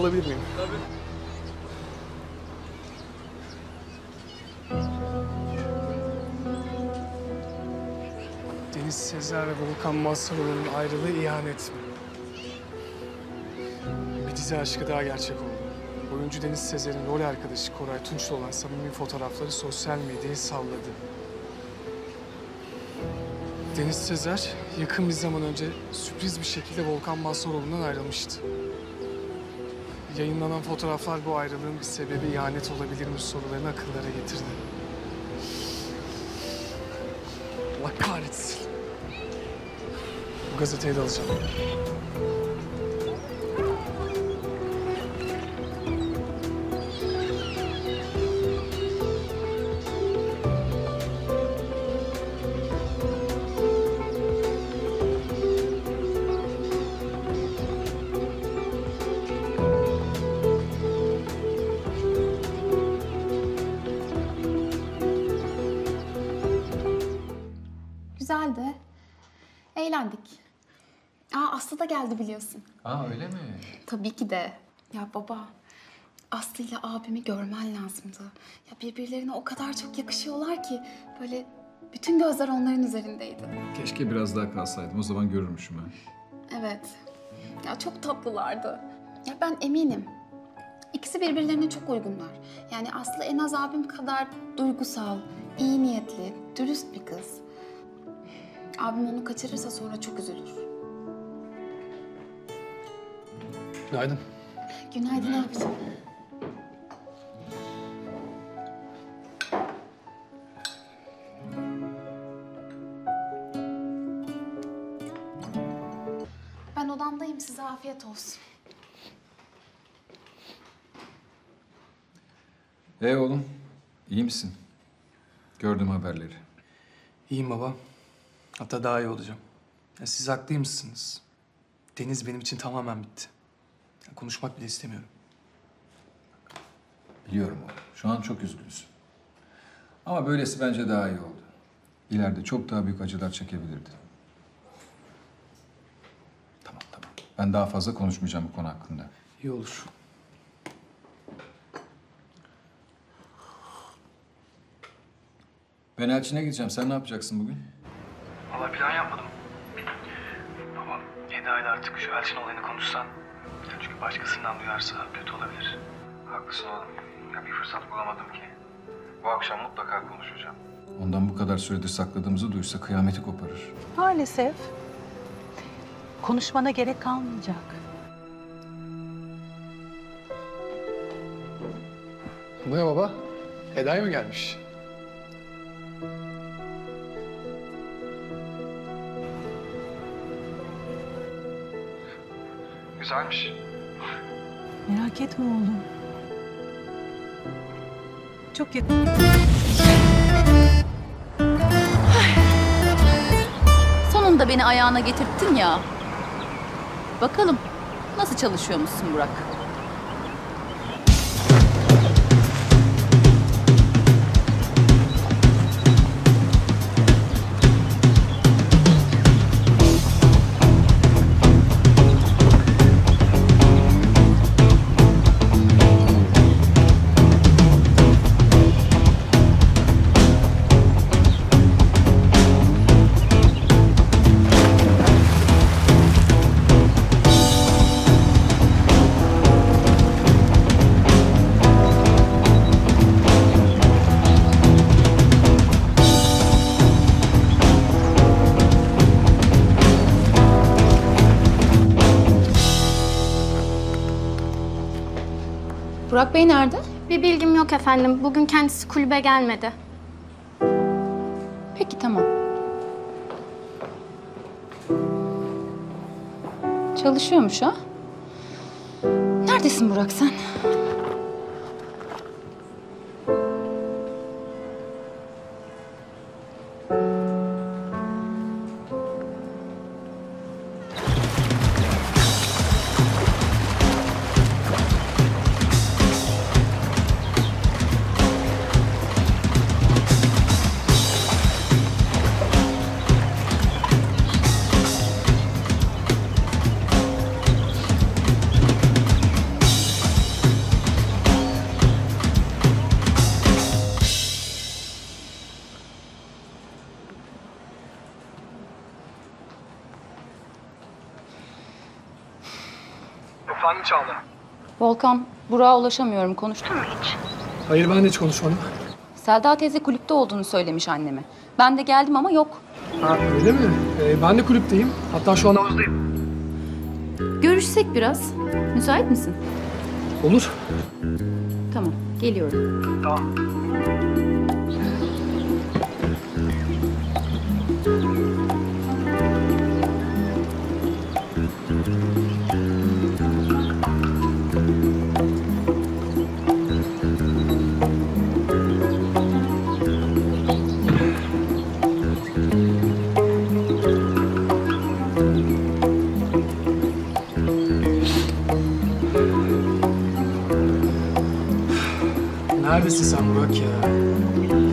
alabilir miyim? Deniz Sezer ve Volkan Mazharoğlu'nun ayrılığı ihanet mi? Bir dizi aşkı daha gerçek oldu. Oyuncu Deniz Sezer'in rol arkadaşı Koray Tunç'la olan samimi fotoğrafları sosyal medyayı salladı. Deniz Sezer yakın bir zaman önce sürpriz bir şekilde Volkan Mazharoğlu'ndan ayrılmıştı. Yayınlanan fotoğraflar bu ayrılığın bir sebebi ihanet olabilir mi sorularını akıllara getirdi. Allah kahretsin. Bu gazeteyi de alacağım. Geldi biliyorsun. Aa öyle mi? Tabii ki de. Ya baba, Aslı ile abimi görmen lazımdı. Ya birbirlerine o kadar çok yakışıyorlar ki böyle bütün gözler onların üzerindeydi. Keşke biraz daha kalsaydım. O zaman görürmüşüm ha. Evet. Ya çok tatlılardı. Ya ben eminim. İkisi birbirlerine çok uygunlar. Yani Aslı en az abim kadar duygusal, iyi niyetli, dürüst bir kız. Abim onu kaçırırsa sonra çok üzülür. Günaydın. Günaydın abiciğim. Ben odamdayım. Size afiyet olsun. Ee oğlum, iyi misin? Gördüm haberleri. İyiyim baba. Hatta daha iyi olacağım. Ya siz haklıymışsınız. Deniz benim için tamamen bitti. Konuşmak bile istemiyorum. Biliyorum oğlum. Şu an çok üzgünsün. Ama böylesi bence daha iyi oldu. İleride çok daha büyük acılar çekebilirdin. Tamam tamam. Ben daha fazla konuşmayacağım bu konu hakkında. İyi olur. Ben Elçin'e gideceğim. Sen ne yapacaksın bugün? Valla plan yapmadım. Baba, Eda ile artık şu Elçin olayını konuşsan. Ya Çünkü başkasından duyarsa kötü olabilir. Haklısın oğlum. Ya bir fırsat bulamadım ki. Bu akşam mutlaka konuşacağım. Ondan bu kadar süredir sakladığımızı duysa kıyameti koparır. Maalesef. Konuşmana gerek kalmayacak. Bu ne baba? Eda'ya mı gelmiş? Güzelmiş. Merak etme oğlum. Çok yakın. Sonunda beni ayağına getirttin ya. Bakalım nasıl çalışıyormuşsun Burak? Burak Bey nerede? Bir bilgim yok efendim. Bugün kendisi kulübe gelmedi. Peki tamam. Çalışıyormuş ha? Neredesin Burak sen? Volkan, Burak'a ulaşamıyorum. Konuştun mu hiç? Hayır ben hiç konuşmadım. Selda teyze kulüpte olduğunu söylemiş anneme. Ben de geldim ama yok. Ha öyle mi? Ee, ben de kulüpteyim. Hatta şu an havuzdayım. Görüşsek biraz. Müsait misin? Olur. Tamam, geliyorum. Neredesin sen Burak ya? Aradığınız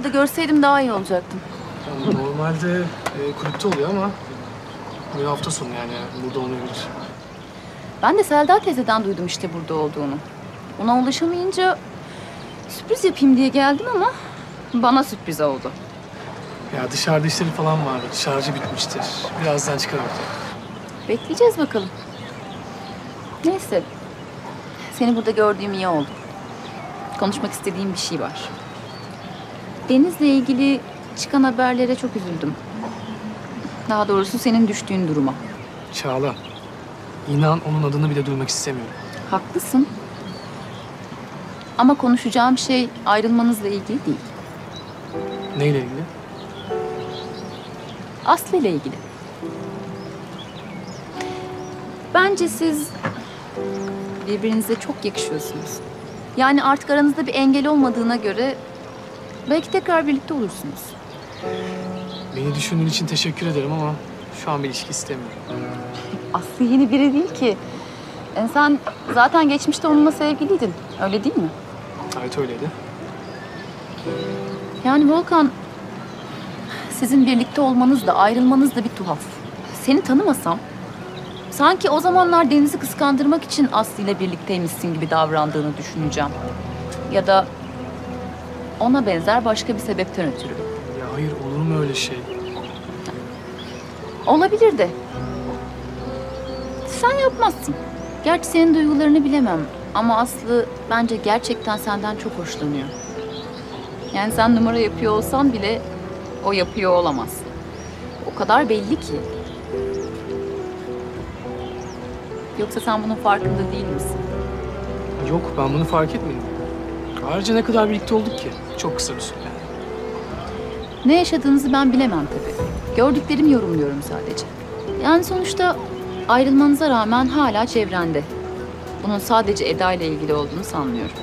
burada görseydim daha iyi olacaktım. Normalde e, kulüpte oluyor ama bir hafta sonu yani burada olmayabilir. Ben de Selda teyzeden duydum işte burada olduğunu. Ona ulaşamayınca sürpriz yapayım diye geldim ama bana sürpriz oldu. Ya dışarıda işleri falan vardı. Şarjı bitmiştir. Birazdan çıkar ortaya. Bekleyeceğiz bakalım. Neyse. Seni burada gördüğüm iyi oldu. Konuşmak istediğim bir şey var. Deniz'le ilgili çıkan haberlere çok üzüldüm. Daha doğrusu senin düştüğün duruma. Çağla. İnan onun adını bile duymak istemiyorum. Haklısın. Ama konuşacağım şey ayrılmanızla ilgili değil. Neyle ilgili? Aslı ile ilgili. Bence siz birbirinize çok yakışıyorsunuz. Yani artık aranızda bir engel olmadığına göre belki tekrar birlikte olursunuz. Beni düşündüğün için teşekkür ederim ama şu an bir ilişki istemiyorum. Aslı yeni biri değil ki. Yani sen zaten geçmişte onunla sevgiliydin. Öyle değil mi? Evet öyleydi. Yani Volkan, sizin birlikte olmanız da ayrılmanız da bir tuhaf. Seni tanımasam, sanki o zamanlar Deniz'i kıskandırmak için Aslı ile birlikteymişsin gibi davrandığını düşüneceğim. Ya da ona benzer başka bir sebepten ötürü. Ya hayır olur mu öyle şey? Olabilir de. Sen yapmazsın. Gerçi senin duygularını bilemem. Ama Aslı bence gerçekten senden çok hoşlanıyor. Yani sen numara yapıyor olsan bile o yapıyor olamaz. O kadar belli ki. Yoksa sen bunun farkında değil misin? Yok ben bunu fark etmedim. Ayrıca ne kadar birlikte olduk ki? Çok kısa bir süre. Ne yaşadığınızı ben bilemem tabii. Gördüklerimi yorumluyorum sadece. Yani sonuçta ayrılmanıza rağmen hala çevrende. Bunun sadece Eda ile ilgili olduğunu sanmıyorum.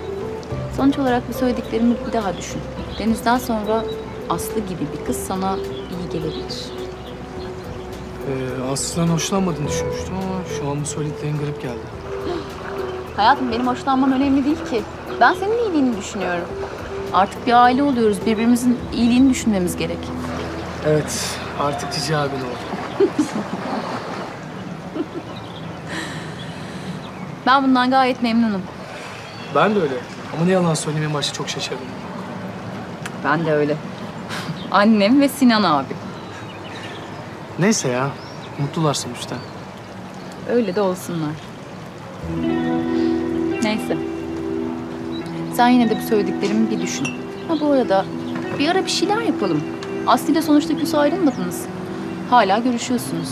Sonuç olarak bu söylediklerimi bir daha düşün. Deniz'den sonra Aslı gibi bir kız sana iyi gelebilir. Ee, Aslı'dan hoşlanmadığını düşünmüştüm ama şu an bu söylediklerin garip geldi. Hayatım benim hoşlanmam önemli değil ki. Ben senin iyiliğini düşünüyorum. Artık bir aile oluyoruz. Birbirimizin iyiliğini düşünmemiz gerek. Evet artık Cici abin oldu. Ben bundan gayet memnunum. Ben de öyle. Ama ne yalan söyleyeyim en başta çok şaşırdım. Ben de öyle. Annem ve Sinan abi. Neyse ya. Mutlular sonuçta. Öyle de olsunlar. Neyse. Sen yine de bu söylediklerimi bir düşün. Ha bu arada bir ara bir şeyler yapalım. Aslı ile sonuçta küs ayrılmadınız. Hala görüşüyorsunuz.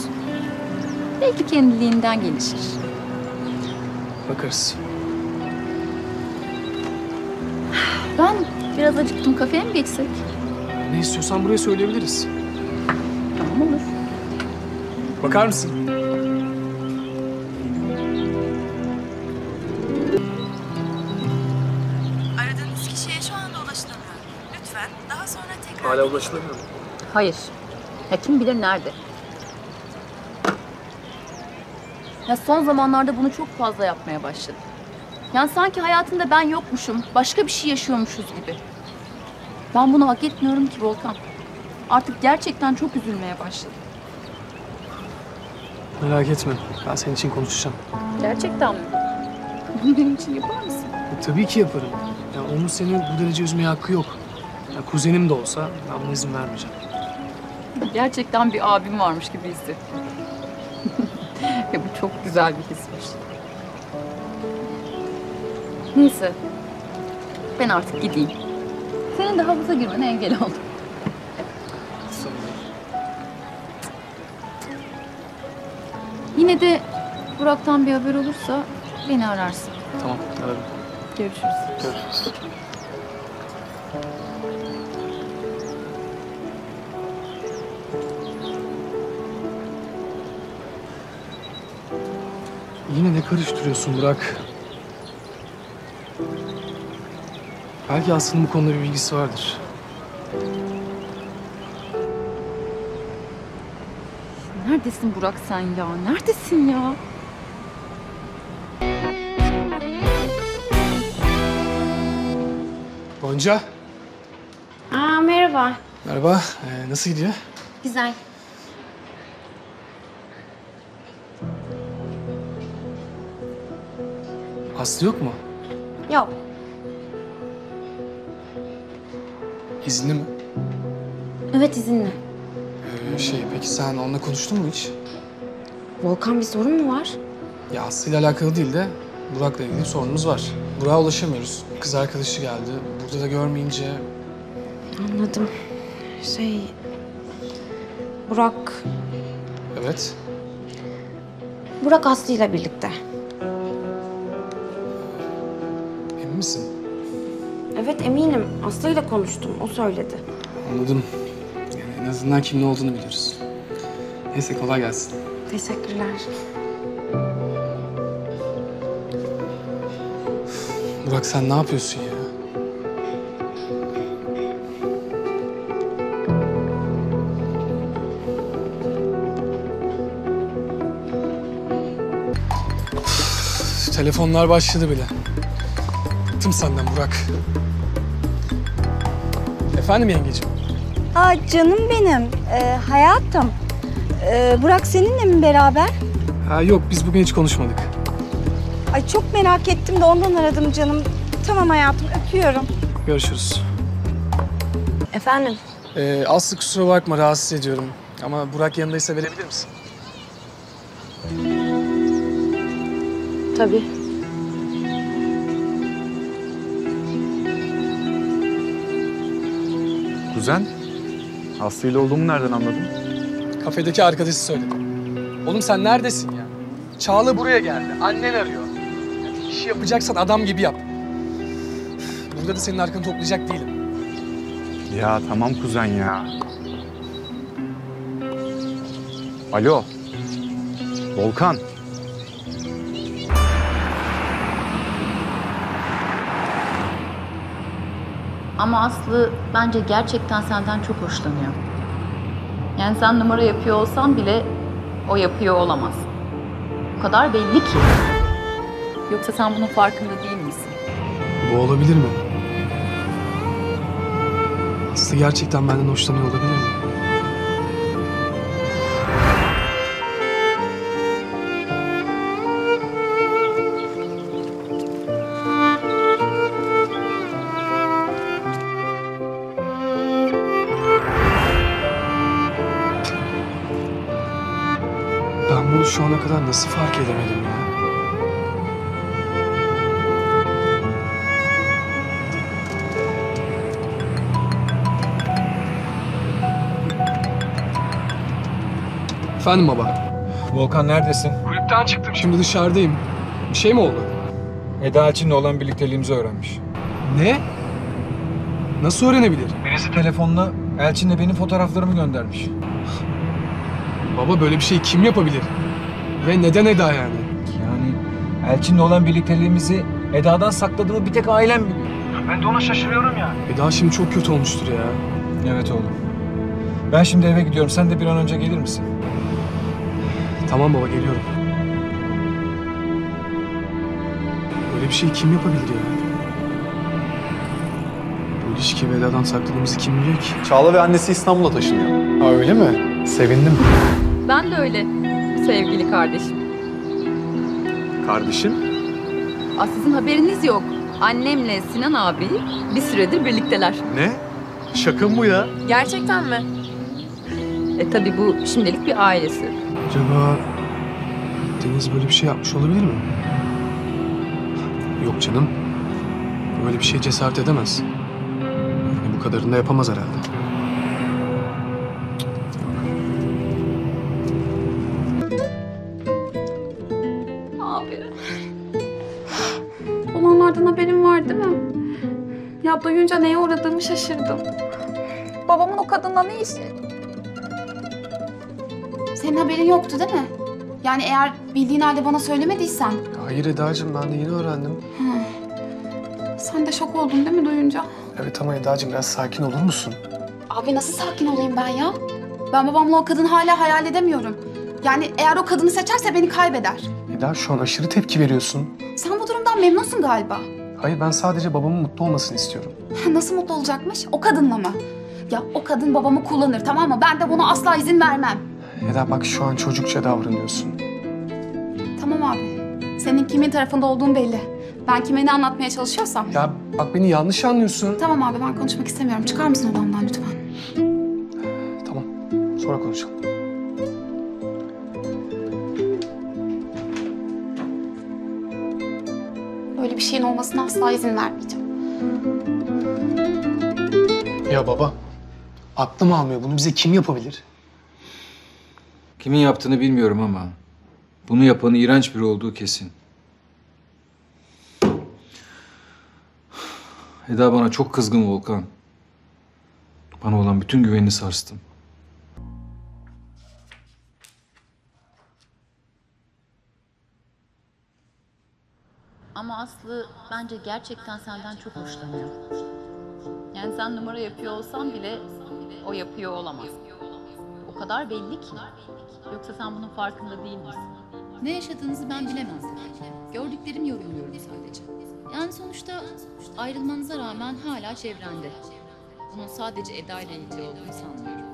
Belki kendiliğinden gelişir. Bakarız. Ben biraz acıktım. Kafeye mi geçsek? Ne istiyorsan buraya söyleyebiliriz. Tamam olur. Bakar mısın? Hala ulaşılamıyor mu? Hayır. Ya kim bilir nerede? Ya son zamanlarda bunu çok fazla yapmaya başladı. Yani sanki hayatında ben yokmuşum, başka bir şey yaşıyormuşuz gibi. Ben bunu hak etmiyorum ki Volkan. Artık gerçekten çok üzülmeye başladım. Merak etme. Ben senin için konuşacağım. Gerçekten mi? Bunu benim için yapar mısın? E, tabii ki yaparım. Ya onun seni bu derece üzmeye hakkı yok. Ya kuzenim de olsa ben buna izin vermeyeceğim. Gerçekten bir abim varmış gibi hissettim. ya bu çok güzel bir hismiş. Neyse. Ben artık gideyim. Senin de havuza girmene engel oldum. Yine de Burak'tan bir haber olursa beni ararsın. Tamam, ararım. Görüşürüz. Görüşürüz. Yine ne karıştırıyorsun Burak? Belki aslında bu konuda bir bilgisi vardır. Neredesin Burak sen ya? Neredesin ya? Gonca, Aa merhaba. merhaba. Ee, nasıl gidiyor? Güzel. Aslı yok mu? Yok. İzinli mi? Evet izinli. Ee, şey, peki sen onunla konuştun mu hiç? Volkan bir sorun mu var? Ya Aslı'yla alakalı değil de Burak'la ilgili sorunumuz var. Burak'a ulaşamıyoruz. Kız arkadaşı geldi. Burada da görmeyince Anladım. Şey... Burak... evet. Burak Aslı ile birlikte. Misin? Evet eminim. Aslı ile konuştum. O söyledi. Anladım. Yani en azından kim ne olduğunu biliyoruz. Neyse kolay gelsin. Teşekkürler. Burak sen ne yapıyorsun ya? Telefonlar başladı bile. Bıktım senden Burak. Efendim yengeciğim? Aa canım benim, ee, hayatım. Ee, Burak seninle mi beraber? Ha yok biz bugün hiç konuşmadık. Ay çok merak ettim de ondan aradım canım. Tamam hayatım, öpüyorum. Görüşürüz. Efendim? Ee, Aslı kusura bakma rahatsız ediyorum. Ama Burak yanındaysa verebilir misin? Tabii. Kuzen, Aslı ile olduğumu nereden anladın? Kafedeki arkadaşı söyledi. Oğlum sen neredesin ya? Çağla buraya geldi. Annen arıyor. Yani işi yapacaksan adam gibi yap. Burada da senin arkanı toplayacak değilim. Ya tamam kuzen ya. Alo. Volkan. Ama Aslı bence gerçekten senden çok hoşlanıyor. Yani sen numara yapıyor olsan bile o yapıyor olamaz. O kadar belli ki. Yoksa sen bunun farkında değil misin? Bu olabilir mi? Aslı gerçekten benden hoşlanıyor olabilir mi? Kadar nasıl fark edemedim ya? Efendim baba. Volkan neredesin? Kulüpten çıktım şimdi dışarıdayım. Bir şey mi oldu? Eda Elçin'le olan birlikteliğimizi öğrenmiş. Ne? Nasıl öğrenebilir? Birisi telefonla Elçin'le benim fotoğraflarımı göndermiş. Baba böyle bir şey kim yapabilir? Ve neden Eda yani? Yani Elçin'le olan birlikteliğimizi Eda'dan sakladığımı bir tek ailem biliyor. Ben de ona şaşırıyorum ya. Eda şimdi çok kötü olmuştur ya. Evet oğlum. Ben şimdi eve gidiyorum. Sen de bir an önce gelir misin? Tamam baba geliyorum. Böyle bir şeyi kim yapabilir ya? Bu ilişki ve Eda'dan sakladığımızı kim biliyor ki? Çağla ve annesi İstanbul'a taşınıyor. Ha öyle mi? Sevindim. Ben de öyle sevgili kardeşim. Kardeşin? Aa, sizin haberiniz yok. Annemle Sinan abi bir süredir birlikteler. Ne? Şaka mı bu ya? Gerçekten mi? E tabii bu şimdilik bir ailesi. Acaba Deniz böyle bir şey yapmış olabilir mi? Yok canım. Böyle bir şey cesaret edemez. Yani bu kadarını da yapamaz herhalde. Abi. Olanlardan haberin var değil mi? Ya duyunca neye uğradığımı şaşırdım. Babamın o kadınla ne işi? Senin haberin yoktu değil mi? Yani eğer bildiğin halde bana söylemediysen. Hayır Eda'cığım ben de yeni öğrendim. Sen de şok oldun değil mi duyunca? Evet ama Eda'cığım biraz sakin olur musun? Abi nasıl sakin olayım ben ya? Ben babamla o kadını hala hayal edemiyorum. Yani eğer o kadını seçerse beni kaybeder. Eda şu an aşırı tepki veriyorsun. Sen bu durumdan memnunsun galiba. Hayır ben sadece babamın mutlu olmasını istiyorum. Nasıl mutlu olacakmış? O kadınla mı? Ya o kadın babamı kullanır tamam mı? Ben de buna asla izin vermem. Eda bak şu an çocukça davranıyorsun. Tamam abi. Senin kimin tarafında olduğun belli. Ben kime ne anlatmaya çalışıyorsam. Ya bak beni yanlış anlıyorsun. Tamam abi ben konuşmak istemiyorum. Çıkar mısın odamdan lütfen? Tamam sonra konuşalım. Böyle bir şeyin olmasına asla izin vermeyeceğim. Ya baba aklım almıyor bunu bize kim yapabilir? Kimin yaptığını bilmiyorum ama bunu yapanın iğrenç biri olduğu kesin. Eda bana çok kızgın Volkan. Bana olan bütün güvenini sarstım. Aslı bence gerçekten senden çok hoşlanıyor. Yani sen numara yapıyor olsan bile o yapıyor olamaz. O kadar belli ki. Yoksa sen bunun farkında değil misin? Ne yaşadığınızı ben bilemem tabii. Gördüklerimi yorumluyorum sadece. Yani sonuçta ayrılmanıza rağmen hala çevrende. Bunun sadece Eda ile ilgili olduğunu sanmıyorum.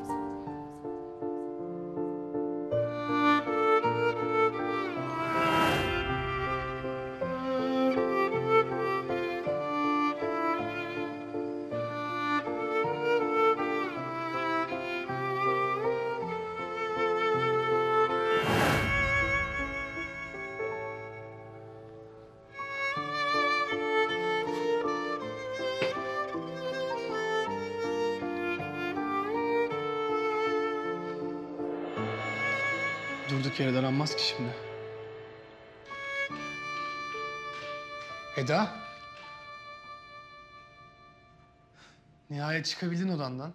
Yere daranmaz ki şimdi. Eda? Nihayet çıkabildin odandan.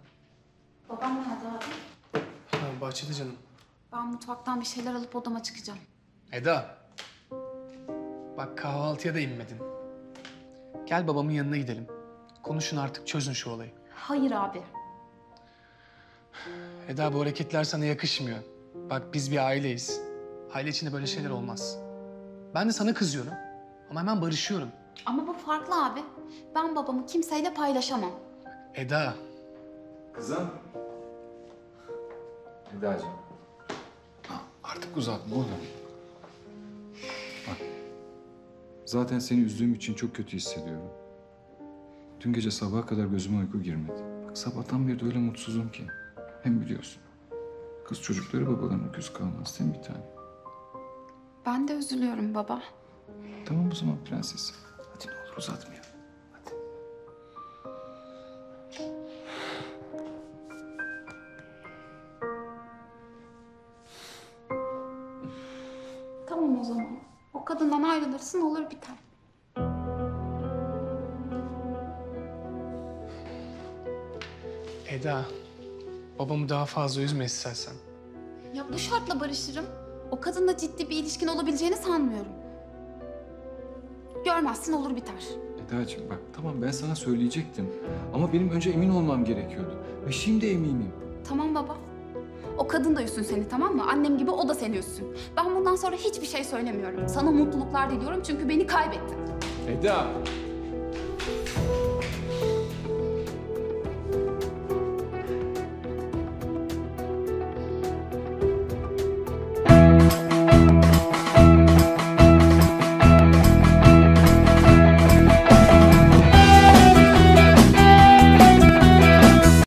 Babam nerede abi? Ha, bahçede canım. Ben mutfaktan bir şeyler alıp odama çıkacağım. Eda. Bak kahvaltıya da inmedin. Gel babamın yanına gidelim. Konuşun artık çözün şu olayı. Hayır abi. Eda bu hareketler sana yakışmıyor. Bak biz bir aileyiz. Aile içinde böyle şeyler olmaz. Ben de sana kızıyorum. Ama hemen barışıyorum. Ama bu farklı abi. Ben babamı kimseyle paylaşamam. Eda. Kızım. Eda'cığım. Artık uzatma oğlum. Bak. Zaten seni üzdüğüm için çok kötü hissediyorum. Dün gece sabaha kadar gözüme uyku girmedi. Bak sabahtan beri de öyle mutsuzum ki. Hem biliyorsun. Kız çocukları babalarına küs kalmaz değil mi bir tane? Ben de üzülüyorum baba. Tamam o zaman prenses. Hadi ne olur uzatmayalım. Hadi. Tamam o zaman. O kadından ayrılırsın olur biter. Eda. Babamı daha fazla üzme istersen. Ya bu şartla barışırım. O kadınla ciddi bir ilişkin olabileceğini sanmıyorum. Görmezsin olur biter. Eda'cığım bak tamam ben sana söyleyecektim. Ama benim önce emin olmam gerekiyordu. Ve şimdi eminim. Tamam baba. O kadın da üssün seni tamam mı? Annem gibi o da seni üssün. Ben bundan sonra hiçbir şey söylemiyorum. Sana mutluluklar diliyorum çünkü beni kaybettin. Eda.